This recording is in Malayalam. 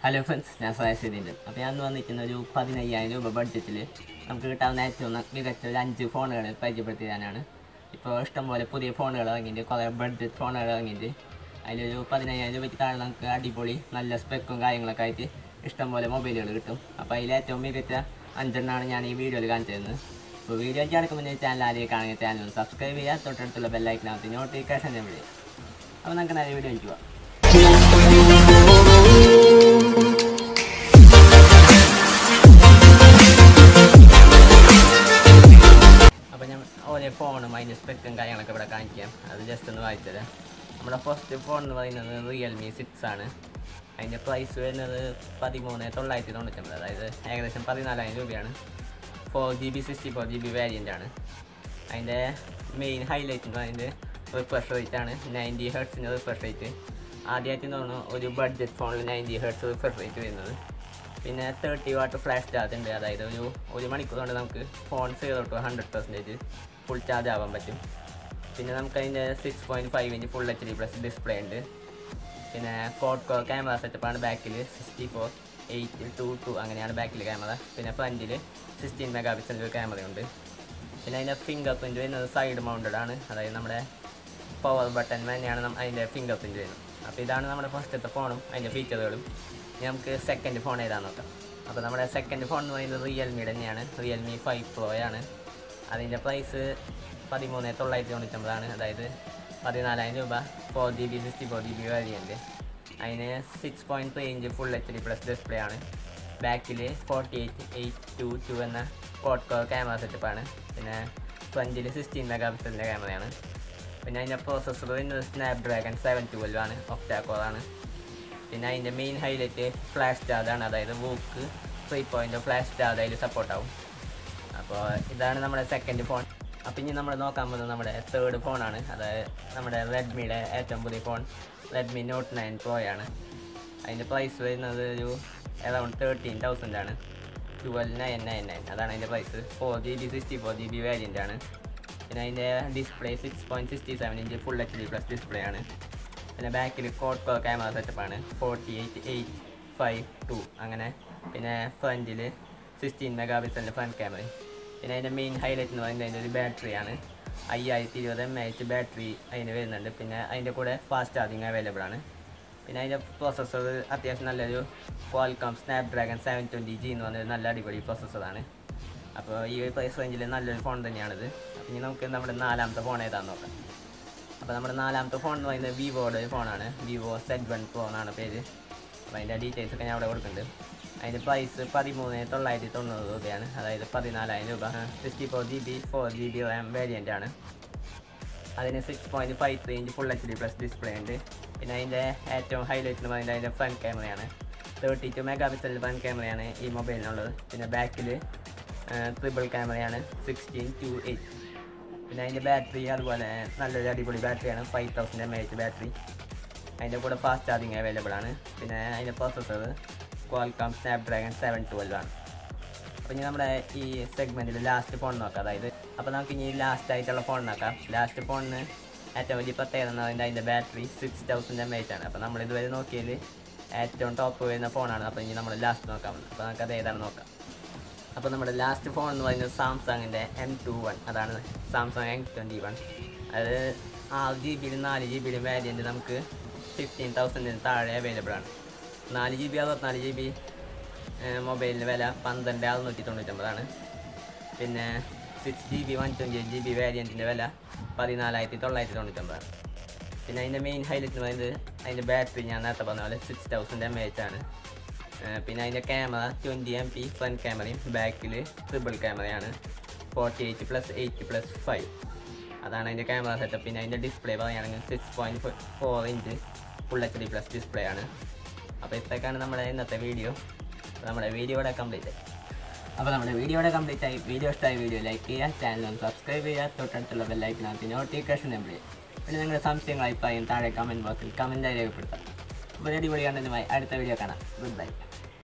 ഹലോ ഫ്രണ്ട്സ് ഞാൻ സഹായസ്ഥിതിന്റെ അപ്പോൾ ഞാൻ വന്നിരിക്കുന്ന ഒരു പതിനയ്യായിരം രൂപ ബഡ്ജറ്റിൽ നമുക്ക് കിട്ടാവുന്ന ഏറ്റവും മികച്ച ഒരു അഞ്ച് ഫോണുകൾ പരിചയപ്പെടുത്തി തരാനാണ് ഇപ്പോൾ ഇഷ്ടംപോലെ പുതിയ ഫോണുകൾ ഇറങ്ങിയിട്ട് കുറേ ബഡ്ജറ്റ് ഫോണുകൾ ഇറങ്ങിയിട്ട് അതിലൊരു പതിനയ്യായിരം രൂപയ്ക്ക് താഴെ നമുക്ക് അടിപൊളി നല്ല സ്പെക്കും കാര്യങ്ങളൊക്കെ ആയിട്ട് ഇഷ്ടംപോലെ മൊബൈലുകൾ കിട്ടും. അപ്പോൾ അതിൽ ഏറ്റവും മികച്ച അഞ്ചെണ്ണമാണ് ഞാൻ ഈ വീഡിയോയിൽ കാണിച്ചു തരുന്നത് അപ്പോൾ വീഡിയോ ചേർക്കുമ്പോൾ ചാനൽ ആദ്യം കാണുക ചാനൽ സബ്സ്ക്രൈബ് ചെയ്യുക തൊട്ടടുത്തുള്ള ബെല്ലൈക്കിനകത്ത് നോട്ടിഫിക്കേഷൻ വിളിക്കും അപ്പോൾ നമുക്ക് നല്ല വീഡിയോ എനിക്ക് പോവാം. ഓരോ ഫോണും അതിന്റെ സ്പെക്കും കാര്യങ്ങളൊക്കെ ഇവിടെ കാണിക്കാം. അത് ജസ്റ്റ് ഒന്ന് വായിച്ചത് നമ്മുടെ ഫസ്റ്റ് ഫോൺ എന്ന് പറയുന്നത് റിയൽമി സിക്സ് ആണ്. അതിന്റെ പ്രൈസ് വരുന്നത് പതിമൂന്ന് തൊള്ളായിരത്തി തൊണ്ണൂറ്റൊമ്പത് അതായത് ഏകദേശം പതിനാലായിരം രൂപയാണ്. Four G B sixty four G B variant ആണ്. അതിന്റെ മെയിൻ ഹൈലൈറ്റ് എന്ന് പറയുന്നത് റിഫ്രഷ് റേറ്റ് ആണ് നയന്റി ഹെർട്സിന്റെ റിഫ്രഷ് റേറ്റ് ആദ്യമായിട്ട് തോന്നുന്നു ഒരു ബഡ്ജറ്റ് ഫോണിൽ നയന്റി ഹെർട്സ് റിഫ്രഷ് റേറ്റ് വരുന്നത്. പിന്നെ തേർട്ടി വാട്ട് ഫ്ലാഷ് ചാർജ് ഉണ്ട്. അതായത് ഒരു ഒരു മണിക്കൂർ കൊണ്ട് നമുക്ക് phone zero to hundred percentage full charge ആവാൻ പറ്റും. പിന്നെ നമുക്ക് അതിന്റെ six point five inch full H D plus display ഉണ്ട്. പിന്നെ കോഡ് കോ ക്യാമറ സെറ്റപ്പാണ് ബാക്കിൽ sixty four eight two two അങ്ങനെയാണ് ബാക്കിൽ ക്യാമറ പിന്നെ ഫ്രണ്ടിൽ സിക്സ്റ്റീൻ മെഗാ പിക്സലിന്റെ ഒരു ക്യാമറയുണ്ട് പിന്നെ അതിന്റെ ഫിംഗർ പ്രിന്റ് വരുന്നത് സൈഡ് മൗണ്ടഡ് ആണ്. അതായത് നമ്മുടെ പവർ ബട്ടൺ തന്നെയാണ് അതിന്റെ ഫിംഗർ പ്രിന്റ് വരുന്നത്. അപ്പോൾ ഇതാണ് നമ്മുടെ ഫസ്റ്റത്തെ ഫോണും അതിന്റെ ഫീച്ചറുകളും ഇനി നമുക്ക് സെക്കൻഡ് ഫോൺ ഏതാണെന്ന് നോക്കാം. അപ്പോൾ നമ്മുടെ സെക്കൻഡ് ഫോൺ എന്ന് പറയുന്നത് റിയൽമി തന്നെയാണ് റിയൽമി ഫൈവ് പ്രോ ആണ് അതിന്റെ പ്രൈസ് പതിമൂന്ന് തൊള്ളായിരത്തി തൊണ്ണൂറ്റൊമ്പതാണ്. അതായത് പതിനാലായിരം രൂപ. Four G B sixty four G B variant അതിന് six point three inch full H D plus display ആണ്. ബാക്കിൽ forty eight eight two two എന്ന കോട്ട് കോർ ക്യാമറ സെറ്റപ്പാണ് പിന്നെ ഫ്രണ്ടിൽ സിക്സ്റ്റീൻ മെഗാ പിക്സലിന്റെ ക്യാമറയാണ് പിന്നെ അതിന്റെ പ്രോസസ്സർ വരുന്നത് സ്നാപ് ഡ്രാഗൺ സെവൻ ട്വൽവ് ആണ്. ഒക്ടാക്കോറാണ് പിന്നെ അതിന്റെ മെയിൻ ഹൈലൈറ്റ് ഫ്ലാഷ് ചാർജ് ആണ്. അതായത് VOOC three point flash charge അതിൽ സപ്പോർട്ട് ആവും. അപ്പോൾ ഇതാണ് നമ്മുടെ സെക്കൻഡ് ഫോൺ അപ്പോൾ ഇനി നമ്മൾ നോക്കാൻ പോകുന്നത് നമ്മുടെ തേർഡ് ഫോണാണ് അതായത് നമ്മുടെ റെഡ്മിയുടെ ഏറ്റവും പുതിയ phone Redmi Note nine Pro ആണ്. അതിന്റെ പ്രൈസ് വരുന്നത് ഒരു അറൗണ്ട് തേർട്ടീൻ തൗസൻഡ് ആണ്. ട്വൽവ് നയൻ നയൻ നയൻ അതാണ് അതിന്റെ price four G B sixty four G B variant ആണ്. പിന്നെ അതിന്റെ display six point sixty seven inch full H D plus display ആണ്. പിന്നെ ബാക്കിൽ കോട്ട് കോ ക്യാമറ സെറ്റപ്പാണ് forty eight eight five two അങ്ങനെ. പിന്നെ ഫ്രണ്ടിൽ സിക്സ്റ്റീൻ മെഗാ പിക്സലിന്റെ ഫ്രണ്ട് ക്യാമറ പിന്നെ അതിന്റെ മെയിൻ ഹൈലൈറ്റ് എന്ന് പറയുന്നത് അതിന്റെ ഒരു ബാറ്ററിയാണ് അയ്യായിരത്തി ഇരുപത് എം എച്ച് ബാറ്ററി അതിന് വരുന്നുണ്ട്. പിന്നെ അതിന്റെ കൂടെ ഫാസ്റ്റ് ചാർജിങ് അവൈലബിൾ ആണ്. പിന്നെ അതിന്റെ പ്രോസസ്സർ അത്യാവശ്യം നല്ലൊരു Qualcomm Snapdragon seven twenty G എന്ന് പറഞ്ഞൊരു നല്ല അടിപൊളി പ്രോസസ്സറാണ് അപ്പോൾ ഈ ഒരു പ്രൈസ് റേഞ്ചിൽ നല്ലൊരു ഫോൺ തന്നെയാണിത്. ഇനി നമുക്ക് നമ്മുടെ നാലാമത്തെ ഫോൺ ഏതാണെന്ന് നോക്കാം. അപ്പോൾ നമ്മുടെ നാലാമത്തെ ഫോൺ എന്ന് പറയുന്നത് വിവോയുടെ ഒരു ഫോണാണ് വിവോ സെഡ് വൺ എന്നാണ് പേര്. അപ്പോൾ അതിന്റെ ഡീറ്റെയിൽസ് ഒക്കെ ഞാൻ അവിടെ കൊടുക്കുന്നുണ്ട്. അതിന്റെ പ്രൈസ് പതിമൂന്ന് തൊള്ളായിരത്തി തൊണ്ണൂറ് രൂപയാണ്. അതായത് പതിനാലായിരം രൂപ. Sixty four G B four G B RAM variant ആണ്. അതിന് six point five three inch full H D plus display ഉണ്ട്. പിന്നെ അതിന്റെ ഏറ്റവും ഹൈലൈറ്റ് എന്ന് പറയുന്നത് അതിന്റെ ഫ്രണ്ട് ക്യാമറയാണ് thirty two megapixel front ക്യാമറയാണ് ഈ മൊബൈലിനുള്ളത് പിന്നെ ബാക്കിൽ ട്രിപ്പിൾ ക്യാമറയാണ് സിക്സ്റ്റീൻ ടു എയ്റ്റ് പിന്നെ അതിന്റെ ബാറ്ററി അതുപോലെ നല്ലൊരു അടിപൊളി ബാറ്ററിയാണ് five thousand M H battery അതിന്റെ കൂടെ ഫാസ്റ്റ് ചാർജിങ് അവൈലബിൾ ആണ്. പിന്നെ അതിന്റെ processor Qualcomm Snapdragon seven twelve ആണ്. അപ്പോൾ ഇനി നമ്മുടെ ഈ സെഗ്മെന്റിൽ ലാസ്റ്റ് ഫോൺ നോക്കാം. അതായത് അപ്പോൾ നമുക്ക് ഇനി ലാസ്റ്റ് ആയിട്ടുള്ള ഫോൺ നോക്കാം. ലാസ്റ്റ് ഫോണിന് ഏറ്റവും വലിയ പ്രത്യേകത എന്ന് പറയുന്നത് അതിന്റെ battery six thousand M H ആണ്. അപ്പോൾ നമ്മൾ ഇതുവരെ നോക്കിയതിൽ ഏറ്റവും ടോപ്പ് വരുന്ന ഫോണാണ് അപ്പോൾ ഇനി നമ്മൾ ലാസ്റ്റ് നോക്കാം. അപ്പോൾ നമുക്ക് അത് ഏതാണ് നോക്കാം. അപ്പോൾ നമ്മുടെ ലാസ്റ്റ് ഫോൺ എന്ന് പറയുന്നത് സാംസങ്ങിന്റെ എം ടു വൺ അതാണ് സാംസങ് എം ട്വന്റി വൺ അത് ആറ് ജി ബിയിലും നാല് ജി ബിയിലും വേരിയന്റ് നമുക്ക് ഫിഫ്റ്റീൻ തൗസൻഡിന് താഴെ അവൈലബിൾ ആണ്. നാല് ജി ബി അറുപത്തിനാല് ജി ബി മൊബൈലിന് വില പന്ത്രണ്ട് അറുന്നൂറ്റി തൊണ്ണൂറ്റൊമ്പതാണ്. പിന്നെ six G B one twenty eight G B വേരിയന്റിന്റെ വില പതിനാലായിരത്തി തൊള്ളായിരത്തി തൊണ്ണൂറ്റൊമ്പതാണ്. പിന്നെ അതിന്റെ മെയിൻ ഹൈലൈറ്റ് എന്ന് പറയുന്നത് അതിന്റെ ബാറ്ററി ഞാൻ നേരത്തെ പറഞ്ഞ പോലെ സിക്സ് തൗസൻഡ് എം എച്ച് ആണ്. പിന്നെ അതിന്റെ camera twenty M P front ക്യാമറയും ബാക്കിൽ ട്രിപ്പിൾ ക്യാമറയാണ് forty eight plus eight plus five അതാണ് അതിന്റെ ക്യാമറ സെറ്റപ്പ് പിന്നെ അതിന്റെ ഡിസ്പ്ലേ പറയുകയാണെങ്കിൽ six point four inch full H D plus display ആണ്. അപ്പോൾ ഇത്രക്കാണ് നമ്മുടെ ഇന്നത്തെ വീഡിയോ നമ്മുടെ വീഡിയോയുടെ കംപ്ലീറ്റ് ആയി. അപ്പോൾ നമ്മുടെ വീഡിയോയുടെ കംപ്ലീറ്റ് ആയി. വീഡിയോ ഇഷ്ടമായ വീഡിയോ ലൈക്ക് ചെയ്യുക ചാനൽ സബ്സ്ക്രൈബ് ചെയ്യുക തൊട്ടടുത്തുള്ള ബെല്ലൈക്കിനകത്ത് നോട്ടിഫിക്കേഷൻ എംപ്ലേ പിന്നെ നിങ്ങളുടെ സംശയങ്ങൾ അഭിപ്രായം താഴെ കമന്റ് ബോക്സിൽ കമന്റായി രേഖപ്പെടുത്താം. അപ്പോൾ അടിപൊളി കണ്ടതുമായി അടുത്ത വീഡിയോ കാണാം. Good bye